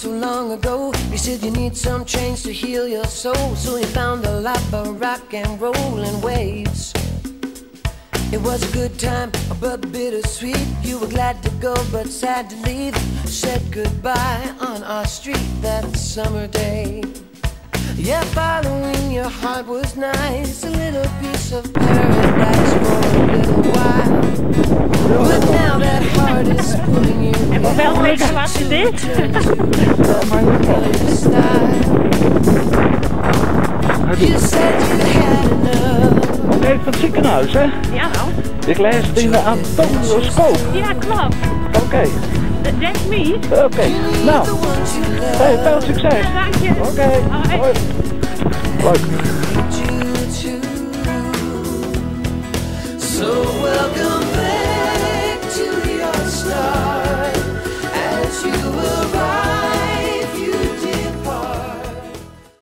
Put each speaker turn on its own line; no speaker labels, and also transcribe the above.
so long ago. You said you need some change to heal your soul. So you found a lot of rock and rolling waves. It was a good time, but bittersweet. You were glad to go, but sad to leave. Said goodbye on our street that summer day. Yeah, following your heart was nice. A little piece of paradise
weken was je dit?
You said you had enough.
Oké, van het ziekenhuis, hè?
Ja, nou.
Ik lees het in de atondoscoop.
Ja, klopt.
Oké,
Th- That's me.
oké. Nou, hey, veel succes.
Ja, dank je.
Oké,
Hoi.
hoi. Leuk.